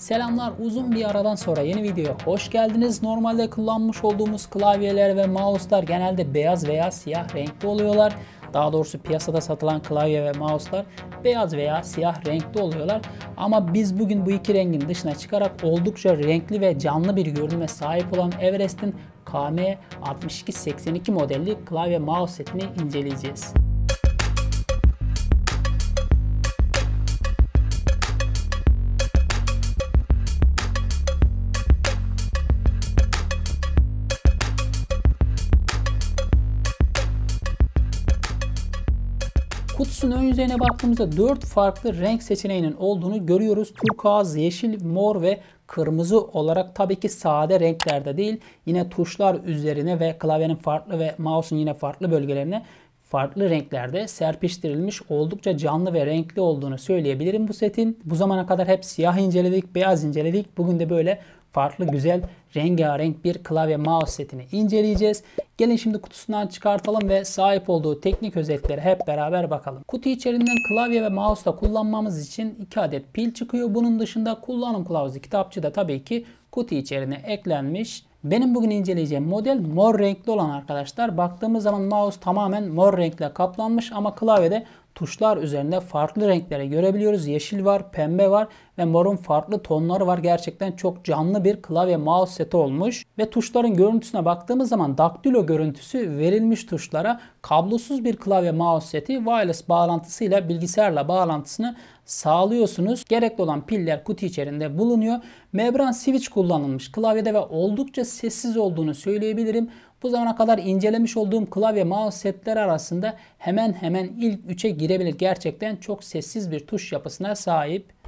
Selamlar uzun bir aradan sonra yeni videoya hoş geldiniz. Normalde kullanmış olduğumuz klavyeler ve mouse'lar genelde beyaz veya siyah renkli oluyorlar. Daha doğrusu piyasada satılan klavye ve mouse'lar beyaz veya siyah renkli oluyorlar. Ama biz bugün bu iki rengin dışına çıkarak oldukça renkli ve canlı bir görünüme sahip olan Everest'in KM6282 modelli klavye mouse setini inceleyeceğiz. Kutusunun ön yüzeyine baktığımızda 4 farklı renk seçeneğinin olduğunu görüyoruz. Turkuaz, yeşil, mor ve kırmızı olarak tabii ki sade renklerde değil. Yine tuşlar üzerine ve klavyenin farklı ve mouse'un yine farklı bölgelerine farklı renklerde serpiştirilmiş oldukça canlı ve renkli olduğunu söyleyebilirim bu setin. Bu zamana kadar hep siyah inceledik, beyaz inceledik. Bugün de böyle farklı güzel rengarenk bir klavye mouse setini inceleyeceğiz. Gelin şimdi kutusundan çıkartalım ve sahip olduğu teknik özelliklere hep beraber bakalım. Kutu içerisinden klavye ve mouse'da kullanmamız için 2 adet pil çıkıyor. Bunun dışında kullanım kılavuzu kitapçı da tabii ki kutu içerisine eklenmiş. Benim bugün inceleyeceğim model mor renkli olan arkadaşlar. Baktığımız zaman mouse tamamen mor renkle kaplanmış ama klavyede tuşlar üzerinde farklı renkleri görebiliyoruz. Yeşil var, pembe var ve morun farklı tonları var. Gerçekten çok canlı bir klavye mouse seti olmuş. Ve tuşların görüntüsüne baktığımız zaman daktilo görüntüsü verilmiş tuşlara kablosuz bir klavye mouse seti wireless bağlantısıyla bilgisayarla bağlantısını sağlıyorsunuz. Gerekli olan piller kutu içerisinde bulunuyor. Membran switch kullanılmış klavyede ve oldukça sessiz olduğunu söyleyebilirim. Bu zamana kadar incelemiş olduğum klavye mouse setler arasında hemen hemen ilk 3'e girebilir. Gerçekten çok sessiz bir tuş yapısına sahip.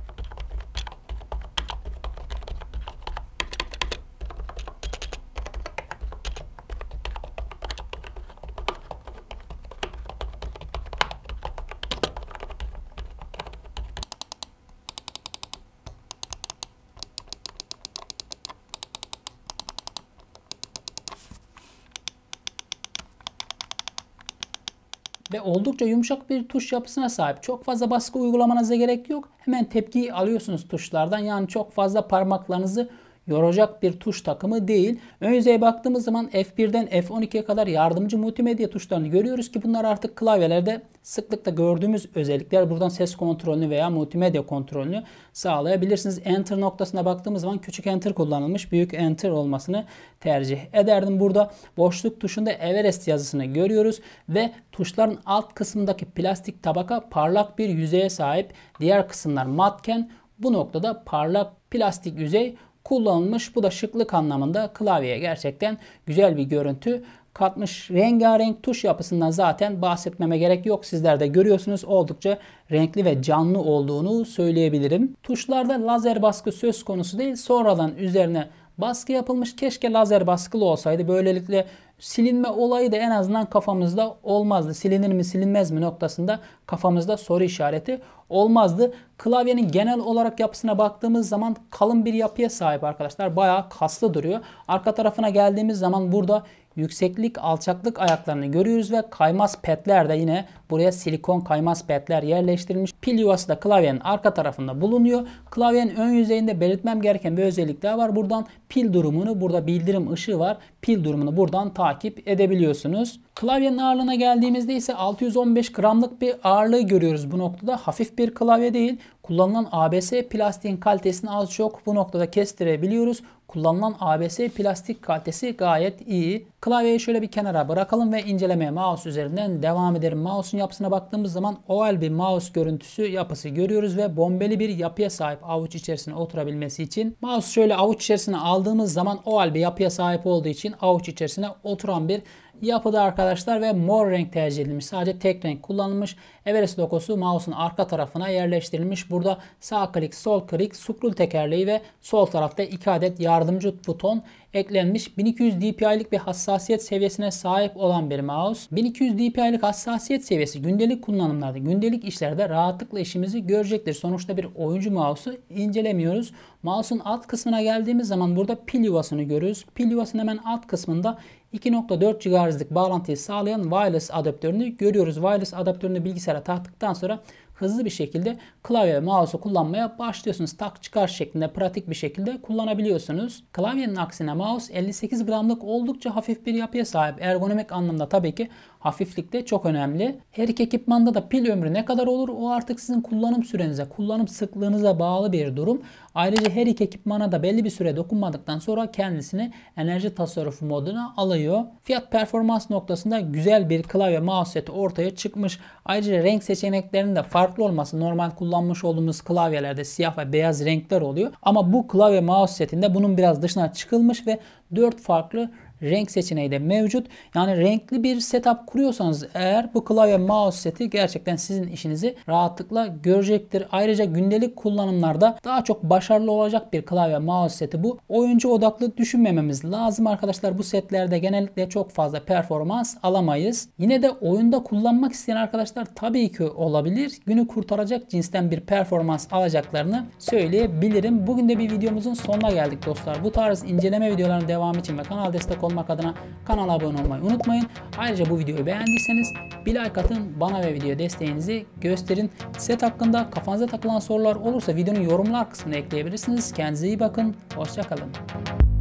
Ve oldukça yumuşak bir tuş yapısına sahip. Çok fazla baskı uygulamanıza gerek yok. Hemen tepkiyi alıyorsunuz tuşlardan. Yani çok fazla parmaklarınızı yoracak bir tuş takımı değil. Ön yüzeye baktığımız zaman F1'den F12'ye kadar yardımcı multimedya tuşlarını görüyoruz ki bunlar artık klavyelerde sıklıkla gördüğümüz özellikler. Buradan ses kontrolünü veya multimedya kontrolünü sağlayabilirsiniz. Enter noktasına baktığımız zaman küçük enter kullanılmış. Büyük enter olmasını tercih ederdim. Burada boşluk tuşunda Everest yazısını görüyoruz ve tuşların alt kısmındaki plastik tabaka parlak bir yüzeye sahip. Diğer kısımlar matken bu noktada parlak plastik yüzey kullanılmış. Bu da şıklık anlamında klavyeye gerçekten güzel bir görüntü katmış. Rengarenk tuş yapısından zaten bahsetmeme gerek yok. Sizler de görüyorsunuz oldukça renkli ve canlı olduğunu söyleyebilirim. Tuşlarda lazer baskı söz konusu değil. Sonradan üzerine baskı yapılmış. Keşke lazer baskılı olsaydı. Böylelikle silinme olayı da en azından kafamızda olmazdı. Silinir mi silinmez mi noktasında kafamızda soru işareti olmazdı. Klavyenin genel olarak yapısına baktığımız zaman kalın bir yapıya sahip arkadaşlar. Bayağı kaslı duruyor. Arka tarafına geldiğimiz zaman burada yükseklik alçaklık ayaklarını görüyoruz ve kaymaz petler de yine buraya silikon kaymaz petler yerleştirilmiş. Pil yuvası da klavyenin arka tarafında bulunuyor. Klavyenin ön yüzeyinde belirtmem gereken bir özellik daha var. Buradan pil durumunu burada bildirim ışığı var. Pil durumunu buradan takip edebiliyorsunuz. Klavyenin ağırlığına geldiğimizde ise 615 gramlık bir ağırlığı görüyoruz bu noktada. Hafif bir klavye değil. Kullanılan ABS plastiğin kalitesini az çok bu noktada kestirebiliyoruz. Kullanılan ABS plastik kalitesi gayet iyi. Klavyeyi şöyle bir kenara bırakalım ve incelemeye mouse üzerinden devam edelim. Mouse'un yapısına baktığımız zaman oval bir mouse görüntüsü yapısı görüyoruz ve bombeli bir yapıya sahip avuç içerisine oturabilmesi için. Mouse şöyle avuç içerisine aldığımız zaman oval bir yapıya sahip olduğu için avuç içerisine oturan bir yapıda arkadaşlar ve mor renk tercih edilmiş. Sadece tek renk kullanılmış. Everest logosu mouse'un arka tarafına yerleştirilmiş. Burada sağ klik, sol klik, scroll tekerleği ve sol tarafta iki adet yardımcı buton eklenmiş. 1200 dpi'lik bir hassasiyet seviyesine sahip olan bir mouse. 1200 dpi'lik hassasiyet seviyesi gündelik kullanımlarda, gündelik işlerde rahatlıkla işimizi görecektir. Sonuçta bir oyuncu mouse'u incelemiyoruz. Mouse'un alt kısmına geldiğimiz zaman burada pil yuvasını görüyoruz. Pil yuvasının hemen alt kısmında 2.4 GHz'lik bağlantıyı sağlayan wireless adaptörünü görüyoruz. Wireless adaptörünü bilgisayara taktıktan sonra hızlı bir şekilde klavye ve mouse'u kullanmaya başlıyorsunuz. Tak çıkar şeklinde pratik bir şekilde kullanabiliyorsunuz. Klavyenin aksine mouse 58 gramlık oldukça hafif bir yapıya sahip. Ergonomik anlamda tabii ki hafiflik de çok önemli. Her iki ekipmanda da pil ömrü ne kadar olur o artık sizin kullanım sürenize, kullanım sıklığınıza bağlı bir durum. Ayrıca her iki ekipmana da belli bir süre dokunmadıktan sonra kendisini enerji tasarrufu moduna alıyor. Fiyat performans noktasında güzel bir klavye mouse seti ortaya çıkmış. Ayrıca renk seçeneklerinin de farklı olması normal kullanmış olduğumuz klavyelerde siyah ve beyaz renkler oluyor. Ama bu klavye mouse setinde bunun biraz dışına çıkılmış ve 4 farklı renk seçeneği de mevcut. Yani renkli bir setup kuruyorsanız eğer bu klavye mouse seti gerçekten sizin işinizi rahatlıkla görecektir. Ayrıca gündelik kullanımlarda daha çok başarılı olacak bir klavye mouse seti bu. Oyuncu odaklı düşünmememiz lazım arkadaşlar. Bu setlerde genellikle çok fazla performans alamayız. Yine de oyunda kullanmak isteyen arkadaşlar tabii ki olabilir. Günü kurtaracak cinsten bir performans alacaklarını söyleyebilirim. Bugün de bir videomuzun sonuna geldik dostlar. Bu tarz inceleme videolarının devamı için ve kanal destek olmak olmak adına kanala abone olmayı unutmayın. Ayrıca bu videoyu beğendiyseniz bir like atın bana ve video desteğinizi gösterin. Set hakkında kafanıza takılan sorular olursa videonun yorumlar kısmına ekleyebilirsiniz. Kendinize iyi bakın. Hoşçakalın.